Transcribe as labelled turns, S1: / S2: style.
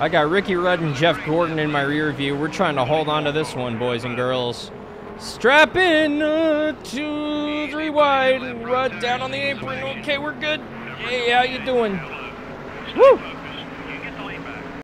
S1: I got Ricky Rudd and Jeff Gordon in my rear view. We're trying to hold on to this one, boys and girls. Strap in, uh, two, three wide, Rudd down on the apron. Okay, we're good. Hey, how you doing? Woo!